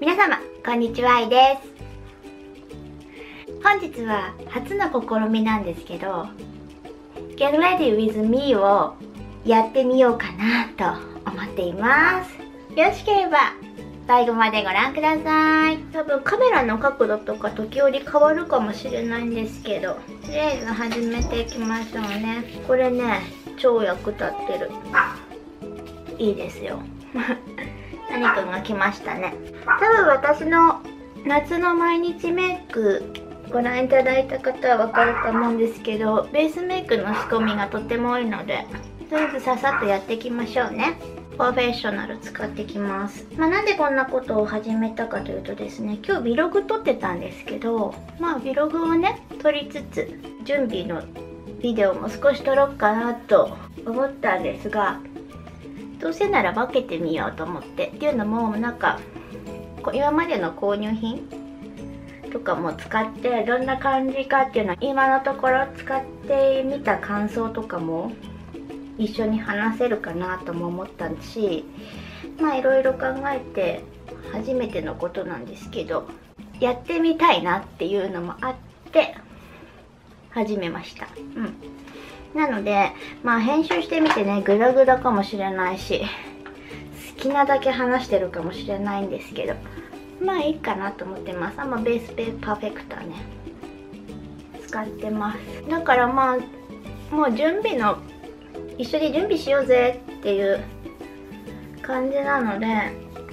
皆様こんにちはあいです。本日は初の試みなんですけど Get Ready with Me をやってみようかなと思っています。よろしければ最後までご覧ください。多分カメラの角度とか時折変わるかもしれないんですけどとりあえず始めていきましょうね。これね超役立ってる。いいですよ。何くんが来ましたね多分私の夏の毎日メイクご覧いただいた方はわかると思うんですけどベースメイクの仕込みがとても多いのでとりあえずささっとやっていきましょうねプロフェッショナル使ってきます。まあ、なんでこんなことを始めたかというとですね、今日 Vlog 撮ってたんですけど、まあ Vlog をね、撮りつつ、準備のビデオも少し撮ろうかなと思ったんですが、どうせなら分けてみようと思って。っていうのも、なんか、今までの購入品とかも使ってどんな感じかっていうのは今のところ使ってみた感想とかも一緒に話せるかなとも思ったしまあいろいろ考えて初めてのことなんですけどやってみたいなっていうのもあって始めましたうんなのでまあ編集してみてねグダグダかもしれないし好きなだけ話してるかもしれないんですけどまあいいかなと思ってます。あんま、ベースペーパーフェクターね使ってます。だからまあもう準備の一緒に準備しようぜっていう感じなので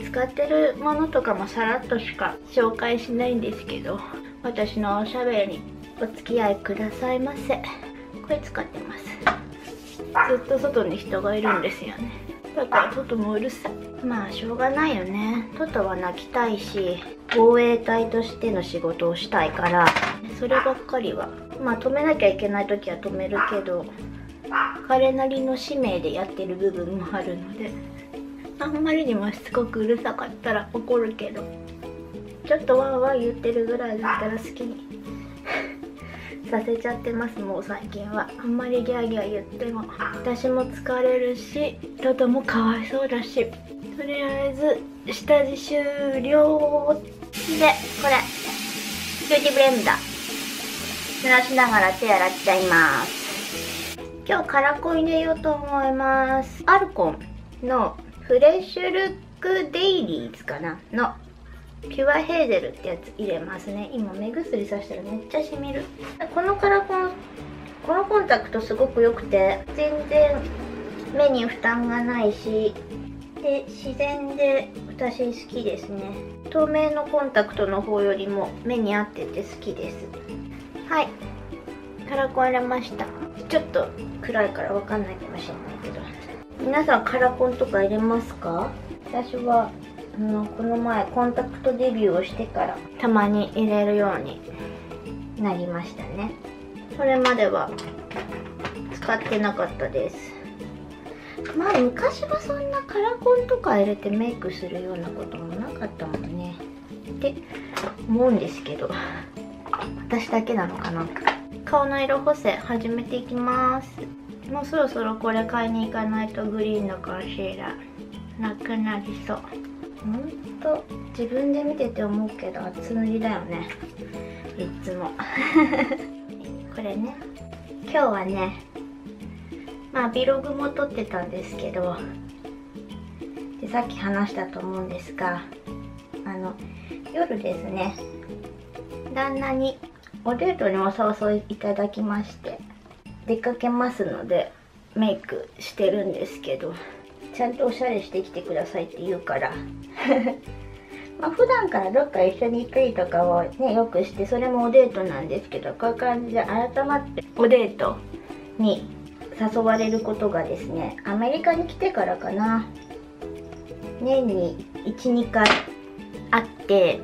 使ってるものとかもさらっとしか紹介しないんですけど私のおしゃべりにお付き合いくださいませ。これ使ってます。ずっと外に人がいるんですよね。だからトトもうるさい。まあしょうがないよね。トトは泣きたいし防衛隊としての仕事をしたいからそればっかりは。まあ止めなきゃいけない時は止めるけど彼なりの使命でやってる部分もあるのであんまりにもしつこくうるさかったら怒るけどちょっとワーワー言ってるぐらいだったら好きにさせちゃってますもう最近は。あんまりギャーギャー言っても私も疲れるしトトもかわいそうだし。とりあえず下地終了。でこれ。 Beautyblender。濡らしながら手洗っちゃいます。今日カラコン入れようと思います。アルコンのフレッシュルックデイリーズかな？のピュアヘーゼルってやつ入れますね。今目薬さしたらめっちゃしみる。このカラコンこのコンタクトすごく良くて全然目に負担がないしで自然で私好きですね。透明のコンタクトの方よりも目に合ってて好きです。はい。カラコン入れました。ちょっと暗いからわかんないかもしれないけど。皆さんカラコンとか入れますか？私はあのこの前コンタクトデビューをしてからたまに入れるようになりましたね。それまでは使ってなかったです。まあ昔はそんなカラコンとか入れてメイクするようなこともなかったもんね。って思うんですけど私だけなのかな。顔の色補正始めていきます。もうそろそろこれ買いに行かないとグリーンのコンシーラーなくなりそう。ほんと自分で見てて思うけど厚塗りだよね。いつも。これね今日はねまあ Vlog も撮ってたんですけどでさっき話したと思うんですがあの夜ですね旦那におデートにお誘いいただきまして出かけますのでメイクしてるんですけどちゃんとおしゃれしてきてくださいって言うから。まあ普段からどっか一緒に行ったりとかをねよくしてそれもおデートなんですけどこういう感じで改まっておデートに誘われることがですねアメリカに来てからかな。年に12回あって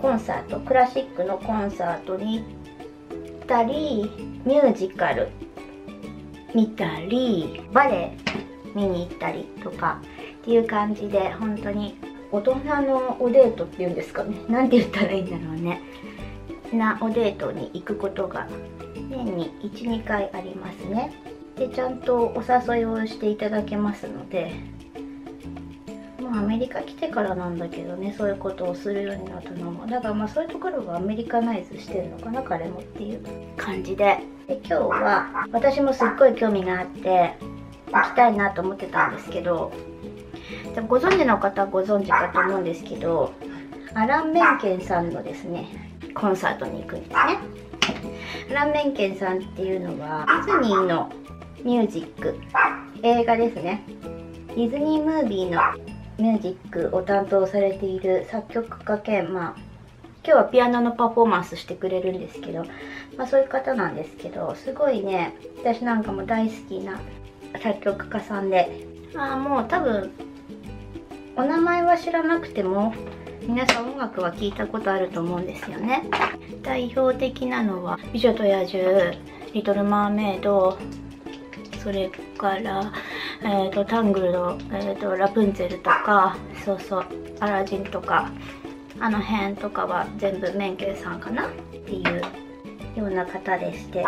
コンサートクラシックのコンサートに行ったりミュージカル見たりバレエ見に行ったりとかっていう感じで本当に大人のおデートっていうんですか？ね何て言ったらいいんだろうね。なおデートに行くことが年に12回ありますね。でちゃんとお誘いをしていただけますのでもうアメリカ来てからなんだけどねそういうことをするようになったのも。だからまあそういうところがアメリカナイズしてるのかな彼もっていう感じで。で今日は私もすっごい興味があって行きたいなと思ってたんですけどでもご存知の方はご存知かと思うんですけどアラン・メンケンさんのですねコンサートに行くんですね。アラン・メンケンさんっていうのはディズニーのミュージック映画ですね。ディズニームービーのミュージックを担当されている作曲家兼まあ今日はピアノのパフォーマンスしてくれるんですけど、まあ、そういう方なんですけどすごいね私なんかも大好きな作曲家さんで。ああもう多分お名前は知らなくても皆さん音楽は聞いたことあると思うんですよね。代表的なのは「美女と野獣」「リトル・マーメイド」それから、えーと、タングルの、えーと、ラプンツェルとかそうそうアラジンとかあの辺とかは全部メンケルさんかなっていうような方でして。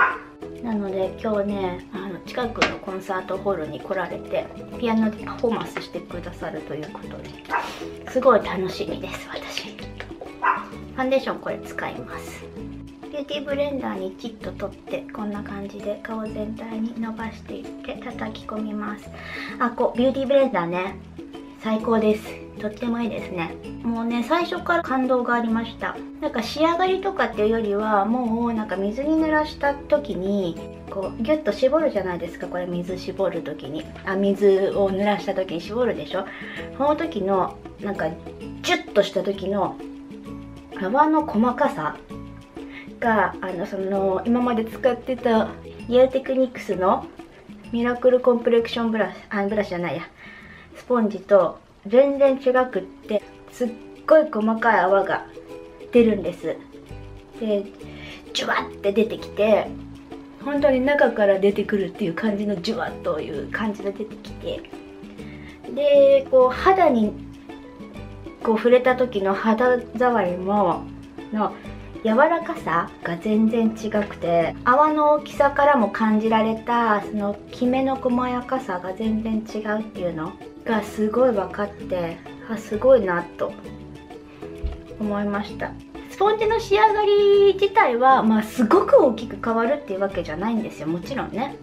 なので今日ねあ近くのコンサートホールに来られてピアノでパフォーマンスしてくださるということですごい楽しみです私。フファンデーションこれ使います。ビューティーブレンダーにチッと取ってこんな感じで顔全体に伸ばしていって叩き込みます。あこうビューティーブレンダーね最高です。とってもいいですね。もうね最初から感動がありました。なんか仕上がりとかっていうよりはもうなんか水に濡らした時にこうギュッと絞るじゃないですかこれ水絞る時に。あ水を濡らした時に絞るでしょ？その時のなんかジュッとした時の泡の細かさがあのその今まで使ってたリアテクニクスのミラクルコンプレクションブラシあブラシじゃないや。スポンジと全然違くってすっごい細かい泡が出るんです。でジュワッて出てきて本当に中から出てくるっていう感じのジュワッという感じが出てきてでこう肌にこう触れた時の肌触りもの柔らかさが全然違くて泡の大きさからも感じられたそのきめの細やかさが全然違うっていうのがすごい分かってあすごいなと思いました。ポンジの仕上がり自体は、まあ、すごく大きく変わるっていうわけじゃないんですよ。もちろんね。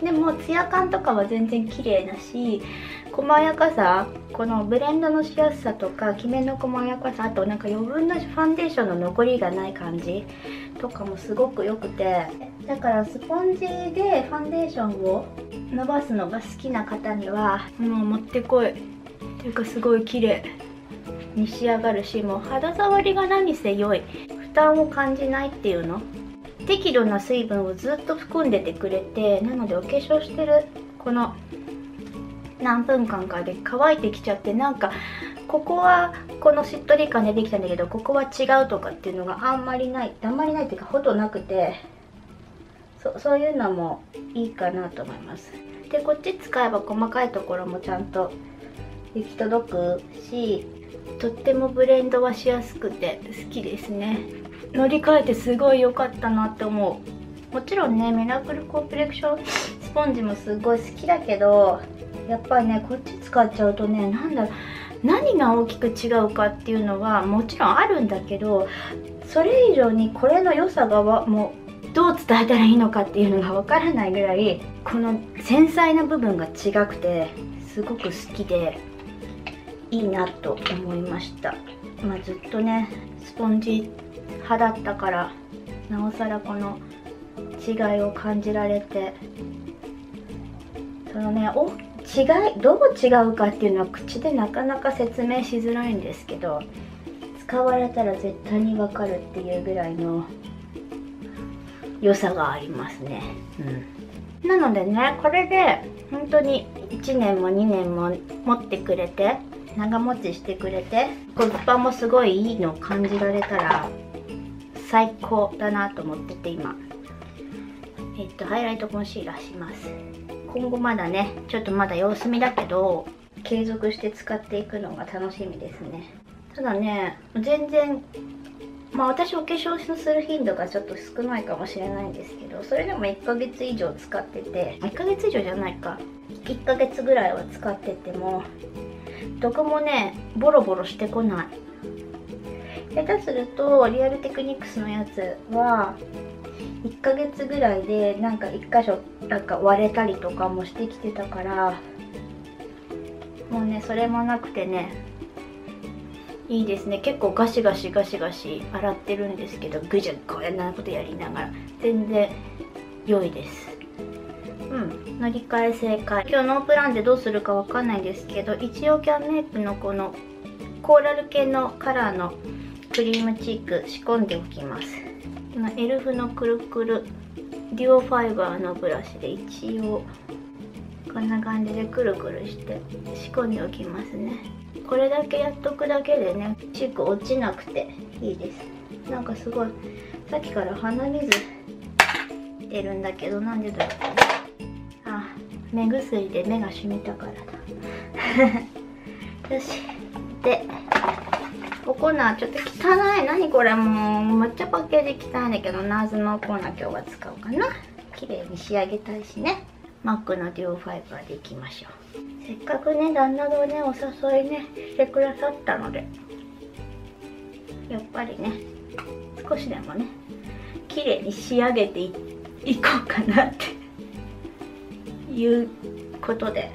でもツヤ感とかは全然綺麗だし細やかさこのブレンドのしやすさとかきめの細やかさあとなんか余分なファンデーションの残りがない感じとかもすごく良くて。だからスポンジでファンデーションを伸ばすのが好きな方にはもうもってこい。っていうかすごい綺麗。に仕上がるしもう肌触りが何せ良い。負担を感じないっていうの。適度な水分をずっと含んでてくれてなのでお化粧してるこの何分間かで乾いてきちゃってなんかここはこのしっとり感でできたんだけどここは違うとかっていうのがあんまりない。あんまりないっていうかほとなくて。そそういうのもいいかなと思います。でこっち使えば細かいところもちゃんと行き届くしとってもブレンドはしやすくて好きですね。乗り換えてすごい良かったなって思う。もちろんねミラクルコンプレクションスポンジもすごい好きだけどやっぱりねこっち使っちゃうとねなんだ何が大きく違うかっていうのはもちろんあるんだけどそれ以上にこれの良さがもうどう伝えたらいいのかっていうのがわからないぐらいこの繊細な部分が違くてすごく好きでいいなと思いました、まあ、ずっとねスポンジ派だったからなおさらこの違いを感じられてそのね違いどう違うかっていうのは口でなかなか説明しづらいんですけど使われたら絶対にわかるっていうぐらいの良さがありますね、うん、なのでねこれで本当に1年も2年も持ってくれて長持ちしてくれてコスパもすごいいいのを感じられたら最高だなと思ってて今。えっとハイライトコンシーラーします。今後まだねちょっとまだ様子見だけど継続して使っていくのが楽しみですね。ただね全然まあ私お化粧する頻度がちょっと少ないかもしれないんですけどそれでも1ヶ月以上使ってて1ヶ月以上じゃないか。1ヶ月ぐらいは使っててもどこもねボロボロしてこない。下手するとリアルテクニックスのやつは1ヶ月ぐらいでなんか1箇所なんか割れたりとかもしてきてたからもうねそれもなくてねいいですね。結構ガシガシガシガシ洗ってるんですけどぐじゃこうなことやりながら。全然良いです。うん。乗り換え正解。今日ノープランでどうするかわかんないですけど一応キャンメイクのこのコーラル系のカラーのクリームチーク仕込んでおきます。今エルフのくるくるデュオファイバーのブラシで一応こんな感じでくるくるして仕込んでおきますね。これだけやっとくだけでねチーク落ちなくていいです。なんかすごいさっきから鼻水出るんだけどなんでだろう。目薬で目がしみたから。だよしでお粉ちょっと汚い。何これもうめっちゃパッケージ汚いんだけどナーズのお粉今日は使おうかな。綺麗に仕上げたいしね。マックのデュオファイバーでいきましょう。せっかくね旦那のねお誘いねしてくださったので。やっぱりね少しでもね綺麗に仕上げていこうかなって。いうことで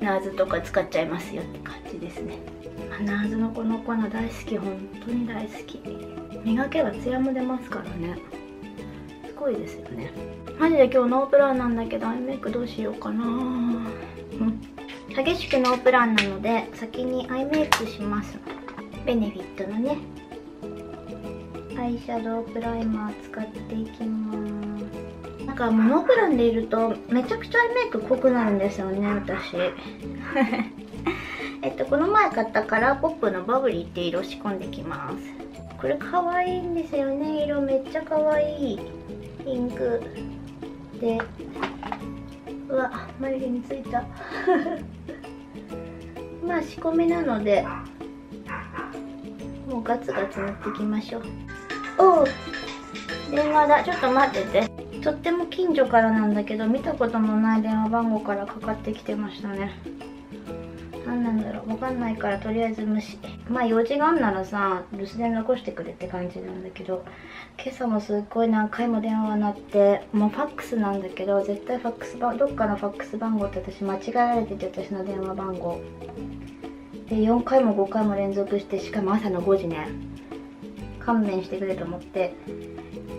ナーズとか使っちゃいますよって感じですね。ナーズのこの粉大好き本当に大好き。磨けばツヤも出ますからね。すごいですよね。マジで今日ノープランなんだけどアイメイクどうしようかな。激しくノープランなので先にアイメイクします。ベネフィットのね。アイシャドウプライマー使っていきます。かもうノープランでいるとめちゃくちゃアイメイク濃くなるんですよね私。えっとこの前買ったカラーポップのバブリーって色仕込んできます。これ可愛いんですよね。色めっちゃ可愛い。ピンク。でうわ眉毛についた。まあ仕込みなのでもうガツガツ塗っていきましょう。おう電話だ。ちょっと待っててとっても近所からなんだけど見たこともない電話番号からかかってきてましたね。何なんだろうわかんないからとりあえず無視。まあ用事があんならさ留守電残してくれって感じなんだけど今朝もすっごい何回も電話鳴ってもうファックスなんだけど絶対ファックス番どっかのファックス番号って私間違えられてて私の電話番号。で4回も5回も連続してしかも朝の5時ね。勘弁してくれと思って。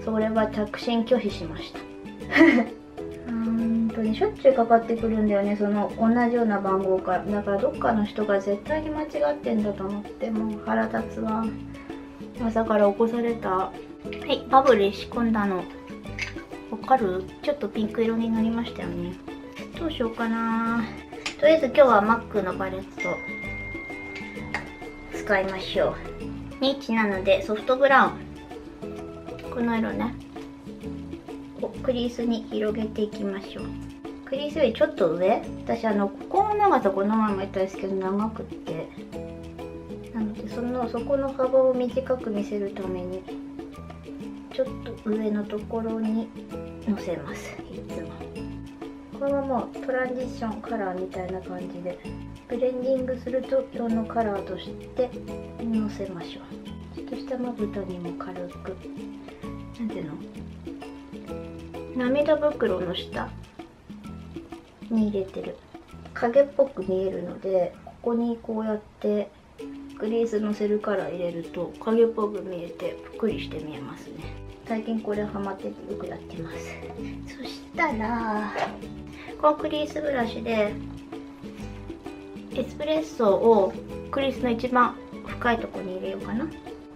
それは着信拒否しました。本当にしょっちゅうかかってくるんだよね。その同じような番号からだからどっかの人が絶対に間違ってんだと思ってもう腹立つわ。朝から起こされた。はいバブル仕込んだの。わかる？ちょっとピンク色になりましたよね。どうしようかな。とりあえず今日はマックのパレット。使いましょう。ニッチなのでソフトブラウンこの色ね。クリースに広げていきましょう。クリースよりちょっと上？私あのここの長さこの前も言ったんですけど長くって。なのでそのそこの幅を短く見せるためにちょっと上のところにのせます。いつも。これはもうトランジションカラーみたいな感じでブレンディングすると今日のカラーとしてのせましょう。ちょっとしたまぶたにも軽く。なんていうの？涙袋の下。に入れてる。影っぽく見えるのでここにこうやってグリースのせるから入れると影っぽく見えてぷっくりして見えますね。最近これハマっててよくやってます。そしたらこのクリースブラシでエスプレッソをクリースの一番深いところに入れようかな。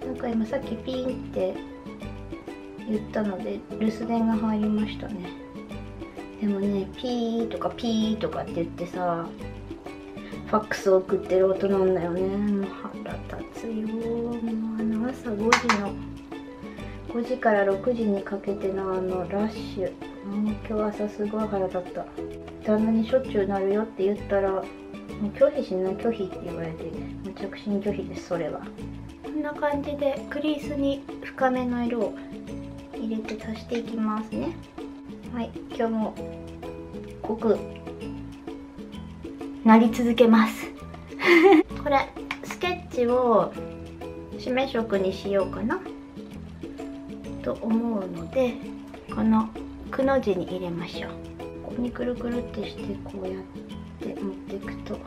なんか今さっきピーンって言ったので留守電が入りましたね。でもねピーとかピーとかって言ってさファックスを送ってる音なんだよね。もう腹立つよ。もうあの朝5時の5時から6時にかけてのあのラッシュ。もう今日朝すごい腹立った。旦那にしょっちゅうなるよって言ったらもう拒否しない拒否って言われてもう着信拒否ですそれは。こんな感じでクリースに深めの色を入れて足していきますね。はい今日も濃くなり続けます。これスケッチを締め色にしようかな。と思うのでこのくの字に入れましょう。ここにくるくるってしてこうやって持っていくと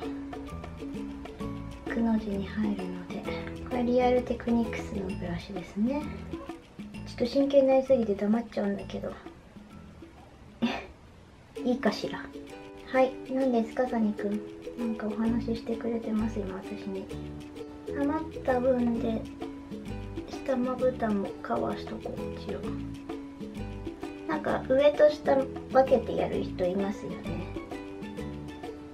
くの字に入るのでこれリアルテクニックスのブラシですね。ちょっと真剣になりすぎて黙っちゃうんだけど。いいかしら。はい何ですかサニくんなんかお話ししてくれてます今私に。余った分で下まぶたもカバーしとこう一応。なんか上と下分けてやる人いますよね。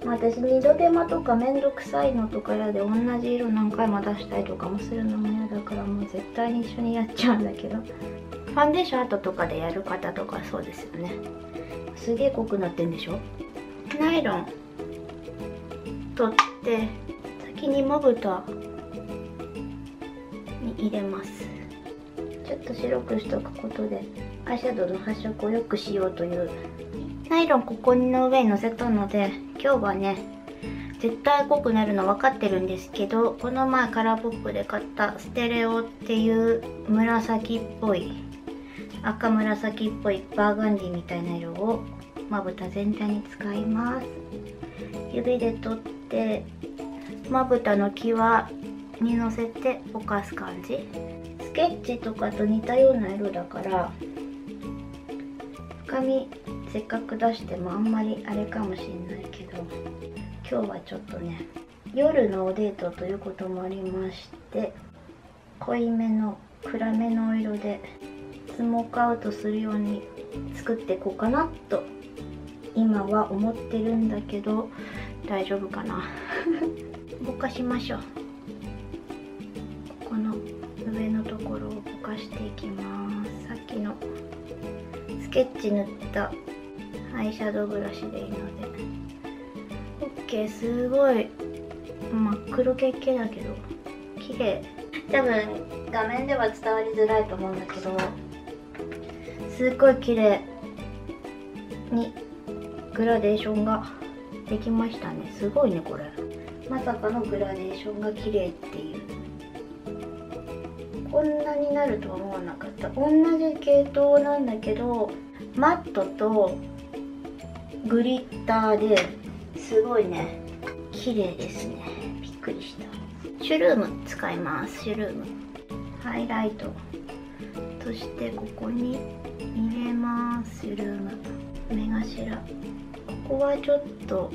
私二度手間とかめんどくさいのとか嫌で同じ色何回も出したりとかもするのも嫌だからもう絶対に一緒にやっちゃうんだけど。ファンデーション後とかでやる方とかそうですよね。すげえ濃くなってんでしょ？ナイロン取って先にまぶたに入れます。ちょっと白くしとくことでアイシャドウの発色を良くしようというナイロンここの上に乗せたので今日はね絶対濃くなるの分かってるんですけどこの前カラーポップで買ったステレオっていう紫っぽい赤紫っぽいバーガンディみたいな色をまぶた全体に使います。指で取ってまぶたの際にのせてぼかす感じ。スケッチとかと似たような色だから深みせっかく出してもあんまりあれかもしれないけど今日はちょっとね夜のおデートということもありまして濃いめの暗めのお色でスモークアウトするように作っていこうかなと今は思ってるんだけど大丈夫かな。ぼかしましょう。ここの上のところをぼかしていきます。さっきのスケッチ塗ったアイシャドウブラシでいいので。OK すごい。真っ黒系系だけど。綺麗。多分画面では伝わりづらいと思うんだけど。すっごい綺麗に。グラデーションができましたね。すごいねこれ。まさかのグラデーションが綺麗っていう。こんなになるとは思わなかった。同じ系統なんだけどマットとグリッターですごいね。綺麗ですね。びっくりした。シュルーム使います。シュルーム。ハイライト。そしてここに入れます。シュルーム。目頭。ここはちょっと。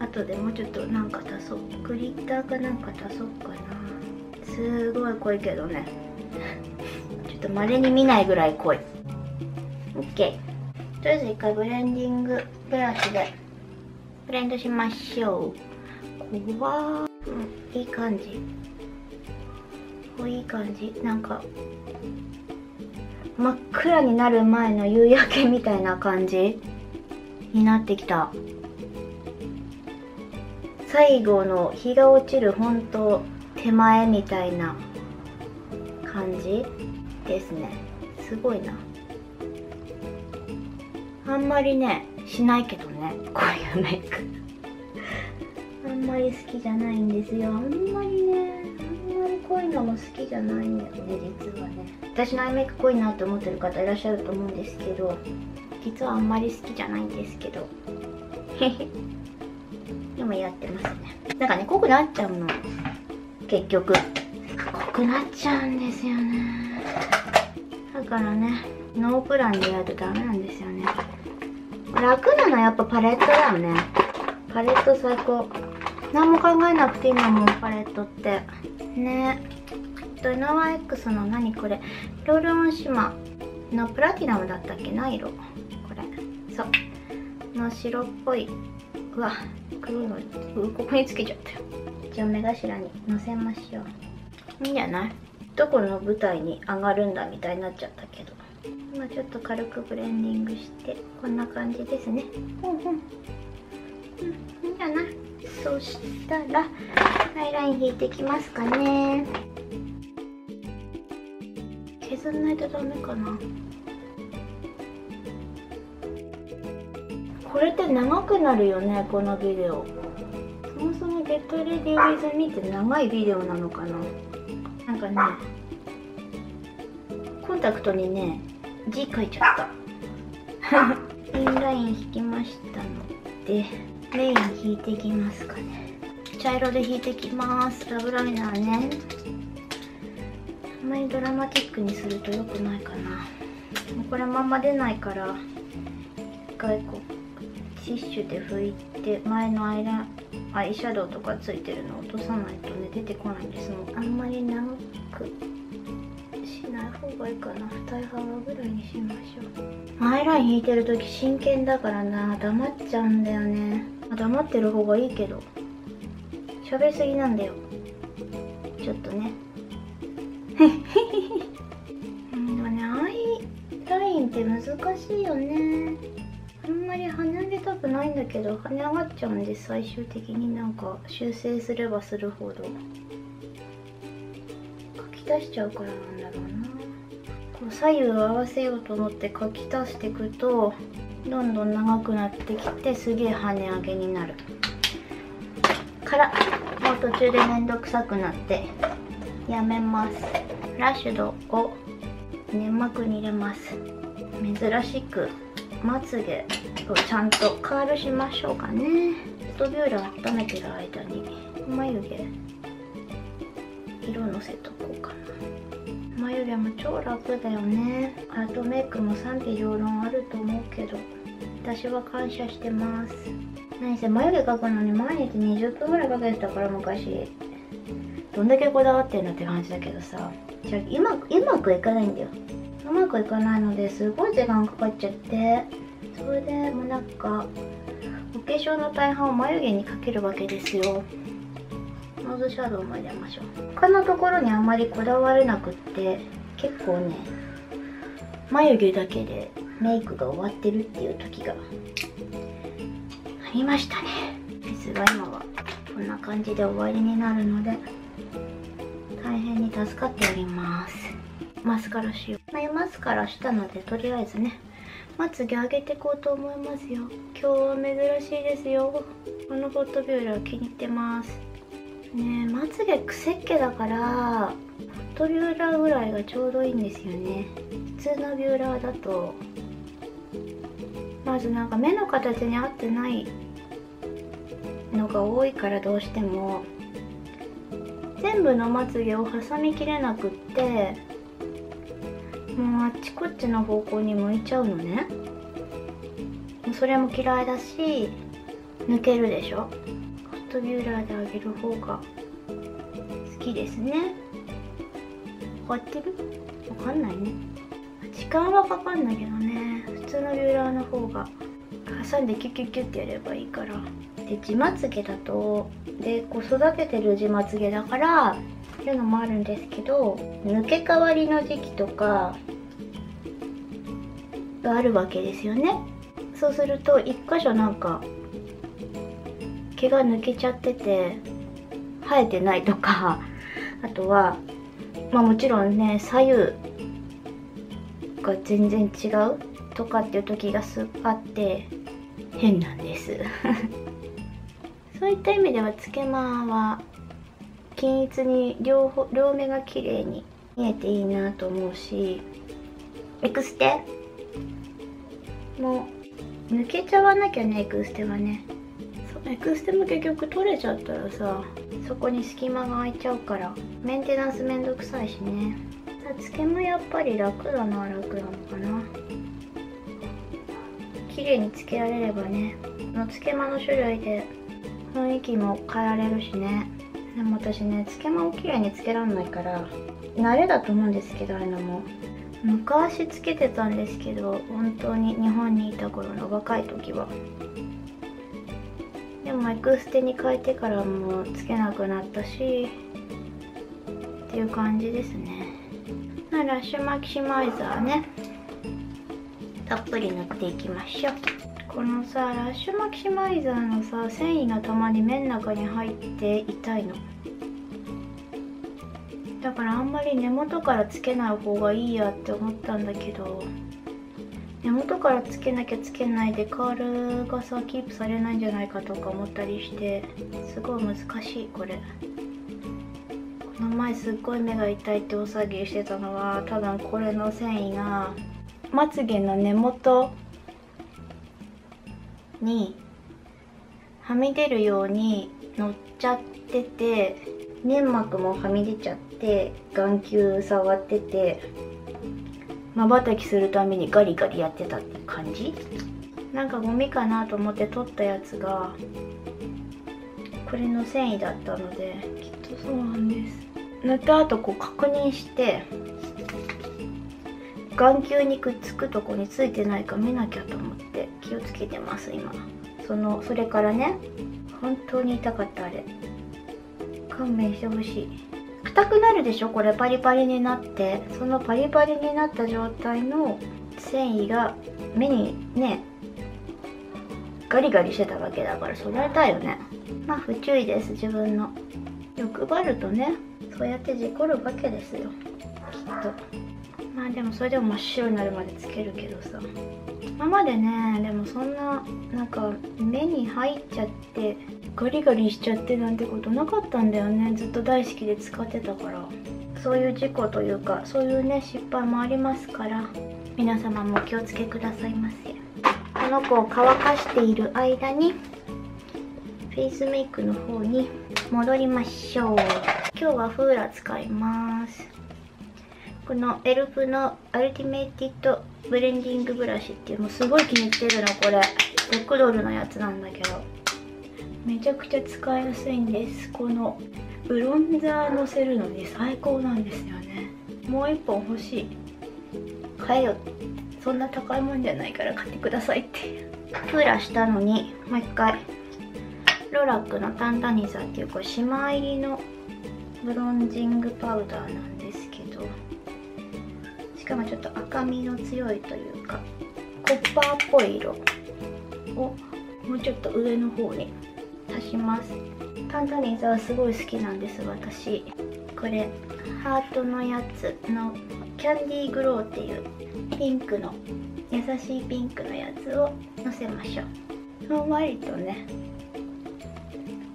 後でもうちょっとなんか足そう。グリッターかなんか足そうかな。すごい濃いけどね。ちょっと稀に見ないぐらい濃い。OK とりあえず一回ブレンディングブラシでブレンドしましょう。怖ー、うん、いい感じ。おいい感じ。なんか真っ暗になる前の夕焼けみたいな感じになってきた。最後の日が落ちる本当手前みたいな感じですね。すごいな。あんまりねしないけどね。こういうメイク。あんまり好きじゃないんですよ。あんまりねあんまり濃いのも好きじゃないんだよね実はね。私のアイメイク濃いなって思ってる方いらっしゃると思うんですけど実はあんまり好きじゃないんですけど。でもやってますね。なんかね濃くなっちゃうの。結局。濃くなっちゃうんですよね。だからねノープランでやるとダメなんですよね楽なのはやっぱパレットだよね。パレット最高。何も考えなくていいんだもんパレットって。ね。とイノワ X の何これ。ロールオンシマのプラティナムだったっけ？な色これ。そう。の白っぽい。うわ。黒いのここにつけちゃったよ。じゃあ目頭にのせましょう。いいんじゃない？どこの舞台に上がるんだみたいになっちゃったけど。今ちょっと軽くブレンディングしてこんな感じですね。うんうん。うんいいんじゃない？そしたらアイライン引いていきますかね。削んないとダメかな。これって長くなるよねこのビデオ。そもそもゲットレディーウィズミって長いビデオなのかな。なんかねコンタクトにね字書いちゃった。インライン引きましたのでメイン引いていきますかね。茶色で引いてきます。ラブライナーね。あんまりドラマティックにすると良くないかな。これまんま出ないから一回こうティッシュで拭いて前のアイラアイシャドウとかついてるの落とさないとね出てこないんです。もんあんまり長くない方がいいかな二重幅ぐらいにしましょう。アイライン引いてる時真剣だからな。黙っちゃうんだよね。黙ってる方がいいけど。喋りすぎなんだよ。ちょっとね。うんでもねアイラインって難しいよね。あんまり跳ね上げたくないんだけど跳ね上がっちゃうんです最終的になんか修正すればするほど。書き出しちゃうからなんだろうな。左右を合わせようと思って書き足していくとどんどん長くなってきてすげえ跳ね上げになる。からもう途中でめんどくさくなってやめます。ラッシュドを粘膜に入れます。珍しくまつげをちゃんとカールしましょうかね。フットビューラー温めてる間に眉毛色のせとこうか。眉毛も超楽だよね。アートメイクも賛否両論あると思うけど私は感謝してます。何せ眉毛描くのに毎日20分ぐらいかけてたから昔。どんだけこだわってんのって感じだけどさ。じゃあ今うまくいかないんだよ。うまくいかないのですごい時間かかっちゃって。それでもうなんかお化粧の大半を眉毛にかけるわけですよ。ノーズシャドウも入れましょう他のところにあまりこだわれなくって結構ね眉毛だけでメイクが終わってるっていう時がありましたね。ですが今はこんな感じで終わりになるので大変に助かっております。マスカラしよう。眉マスカラしたのでとりあえずねまつげ上げていこうと思いますよ。今日は珍しいですよ。このフォトビューラー気に入ってます。ねまつげくせっ毛だからフォトビューラーぐらいがちょうどいいんですよね。普通のビューラーだと。まずなんか目の形に合ってないのが多いからどうしても。全部のまつげを挟みきれなくってもうあっちこっちの方向に向いちゃうのね。それも嫌いだし抜けるでしょ。トビューラーであげる方が好きですね。わかってる？わかんないね。時間はかかんないけどね。普通のビューラーの方が挟んでキュキュキュってやればいいから。で地まつげだとでこう育ててる地まつげだからっていうのもあるんですけど抜け替わりの時期とかがあるわけですよね。そうすると1箇所なんか毛が抜けちゃってて生えてないとかあとはまあもちろんね左右が全然違うとかっていう時がすあって変なんです。そういった意味ではつけまは均一に両方両目が綺麗に見えていいなと思うしエクステも抜けちゃわなきゃねエクステはね。エクステも結局取れちゃったらさそこに隙間が空いちゃうからメンテナンスめんどくさいしね。つけもやっぱり楽だな楽なのかな。綺麗につけられればねのつけまの種類で雰囲気も変えられるしね。でも私ねつけまを綺麗につけらんないから慣れだと思うんですけどああいうのも。昔つけてたんですけど本当に日本にいた頃の若い時は。でもエクステに変えてからもうつけなくなったしっていう感じですね。ラッシュマキシマイザーね。たっぷり塗っていきましょう。このさラッシュマキシマイザーのさ繊維がたまに目の中に入って痛いの。だからあんまり根元からつけない方がいいやって思ったんだけど。根元からつけなきゃつけないでカールがさキープされないんじゃないかとか思ったりしてすごい難しいこれ。この前すっごい目が痛いってお騒ぎしてたのは多分これの繊維がまつげの根元にはみ出るように乗っちゃってて粘膜もはみ出ちゃって眼球触っててまばたきするためにガリガリやってたって感じ？なんかゴミかなと思って取ったやつがこれの繊維だったのできっとそうなんです。塗った後こう確認して眼球にくっつくとこについてないか見なきゃと思って気をつけてます今。そのそれからね本当に痛かったあれ。勘弁してほしい硬くなるでしょ？これパリパリになって。そのパリパリになった状態の繊維が目にねガリガリしてたわけだからそれは痛いよね。まあ不注意です自分の。欲張るとねそうやって事故るわけですよ。きっと。まあでもそれでも真っ白になるまでつけるけどさ。今までねでもそんななんか目に入っちゃってガリガリしちゃってなんてことなかったんだよね。ずっと大好きで使ってたから。そういう事故というかそういうね失敗もありますから。皆様もお気をつけくださいませ。この子を乾かしている間にフェイスメイクの方に戻りましょう。今日はフーラ使います。このエルフのアルティメイティッドブレンディングブラシっていうもうすごい気に入ってるのこれ。6ドルのやつなんだけど。めちゃくちゃ使いやすいんです。このブロンザーのせるのに最高なんですよね。もう1本欲しい。買えよ。そんな高いもんじゃないから買ってくださいって。プラしたのにもう一回。ロラックのタンタニザっていうこれ姉妹入りのブロンジングパウダーなんですけど。しかもちょっと赤みの強いというかコッパーっぽい色をもうちょっと上の方に足します。タンタニーズはすごい好きなんです私。これハートのやつのキャンディーグローっていうピンクの優しいピンクのやつをのせましょう。ふんわりとね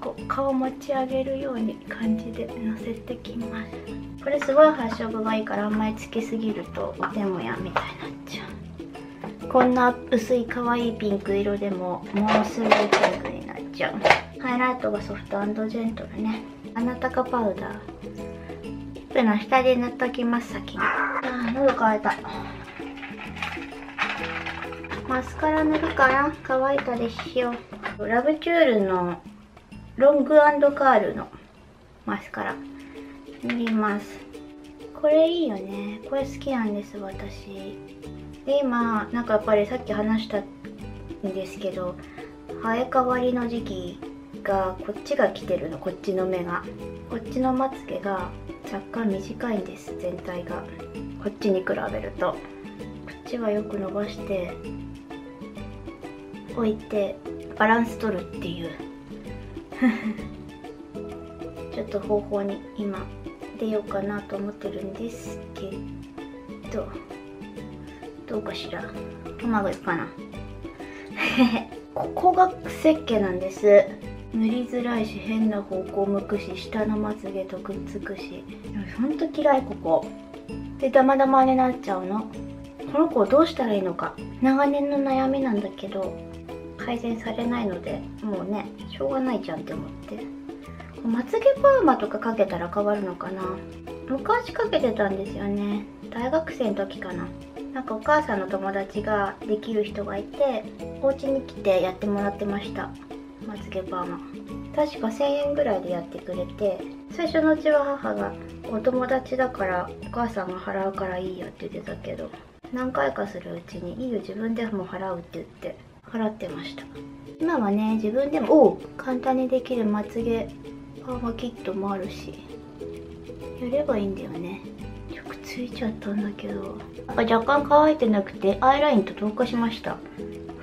こう顔持ち上げるように感じでのせてきます。これすごい発色がいいからあんまりつけすぎるとお手もやみたいになっちゃう。こんな薄い可愛いピンク色でももうすぐピンクになっちゃうハイライトがソフトジェントルね。あなたかパウダー。ップの下で塗っときます先に。あー喉乾いた。マスカラ塗るから乾いたでしょ。ラブチュールのロングカールのマスカラ。塗ります。これいいよね。これ好きなんです私。で今なんかやっぱりさっき話したんですけど生え変わりの時期がこっちが来てるのこっちの目が。こっちのまつげが若干短いんです全体が。こっちに比べると。こっちはよく伸ばして置いてバランス取るっていう。ちょっと方法に今出ようかなと思ってるんですけど。どうかしら。うまくいくかな。ここが石鹸なんです。塗りづらいし変な方向向くし下のまつげとくっつくし。ほんと嫌いここ。でダマダマになっちゃうの。この子どうしたらいいのか。長年の悩みなんだけど改善されないのでもうねしょうがないじゃんって思って。まつげパーマとかかけたら変わるのかな。昔かけてたんですよね。大学生の時かな。なんかお母さんの友達ができる人がいてお家に来てやってもらってました。まつげパーマ。確か1000円ぐらいでやってくれて最初のうちは母がお友達だからお母さんが払うからいいよって言ってたけど何回かするうちにいいよ自分でも払うって言って払ってました。今はね自分でもお簡単にできるまつげパーマキットもあるしやればいいんだよね。ついちゃったんだけど。なんか若干乾いてなくてアイラインと同化しました。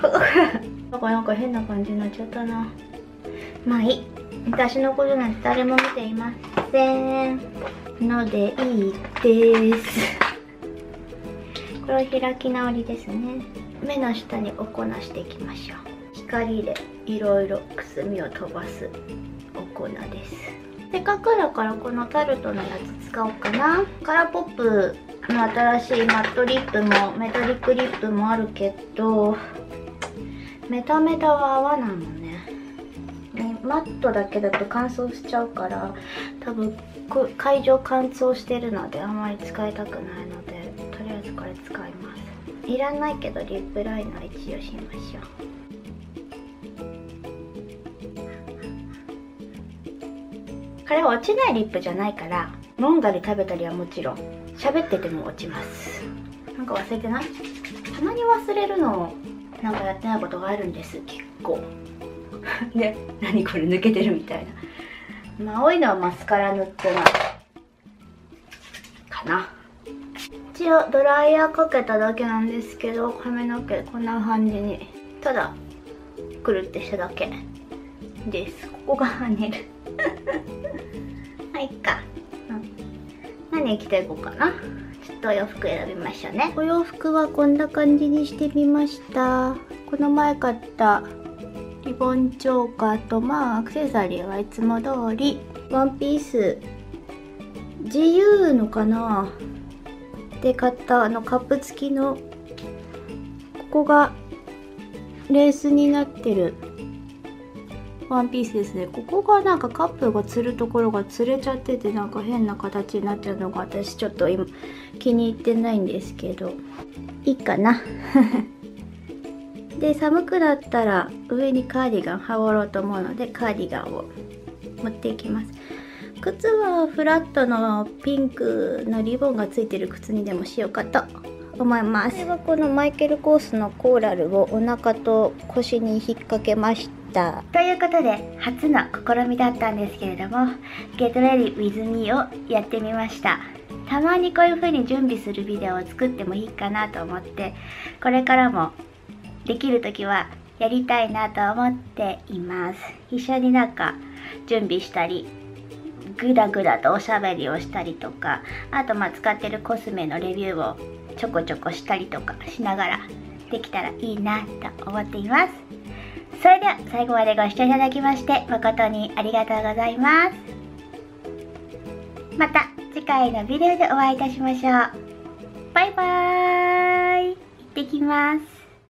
なんかなんか変な感じになっちゃったな。まあいい。私のことなんて誰も見ていません。のでいいです。これは開き直りですね。目の下におこなしていきましょう。光でいろいろくすみを飛ばすお粉です。せっかくだからこのタルトのやつ使おうかな。カラーポップの新しいマットリップもメタリックリップもあるけどメタメタは合わないもんねマットだけだと乾燥しちゃうから多分会場乾燥してるのであんまり使いたくないのでとりあえずこれ使います。いらないけどリップライナー一応しましょう。これ落ちないリップじゃないから飲んだり食べたりはもちろん喋ってても落ちます。なんか忘れてない？たまに忘れるのなんかやってないことがあるんです。結構。で 何これ抜けてるみたいな。まあ青いのはマスカラ塗ってないかな。一応ドライヤーかけただけなんですけど髪の毛こんな感じにただくるってしただけです。ここが跳ねる。っか、うん、何着ていこうかな。ちょっとお洋服選びましょうね。お洋服はこんな感じにしてみました。この前買ったリボンチョーカーとまあアクセサリーはいつも通りワンピース。GU のかな。で買ったあのカップ付きの。ここがレースになってる。ワンピースですね。ここがなんかカップがつるところがつれちゃっててなんか変な形になっちゃうのが私ちょっと今気に入ってないんですけど。いいかな。で寒くなったら上にカーディガン羽織ろうと思うのでカーディガンを持っていきます。靴はフラットのピンクのリボンがついてる靴にでもしようかと思います。これはこのマイケルコースのコーラルをお腹と腰に引っ掛けましてした。ということで初の試みだったんですけれども Get Ready With Me をやってみました。たまにこういう風に準備するビデオを作ってもいいかなと思ってこれからもできる時はやりたいなと思っています。一緒になんか準備したりグダグダとおしゃべりをしたりとかあとまあ使ってるコスメのレビューをちょこちょこしたりとかしながらできたらいいなと思っています。それでは最後までご視聴いただきまして誠にありがとうございます。また次回のビデオでお会いいたしましょう。バイバーイ。行ってきます。